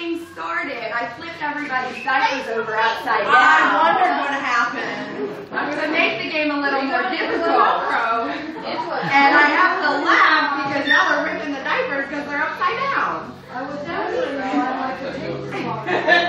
I flipped everybody's diapers over upside down. I wondered what happened. I'm gonna make the game a little more difficult. And I have to laugh because now they're ripping the diapers because they're upside down. I was definitely I like to take.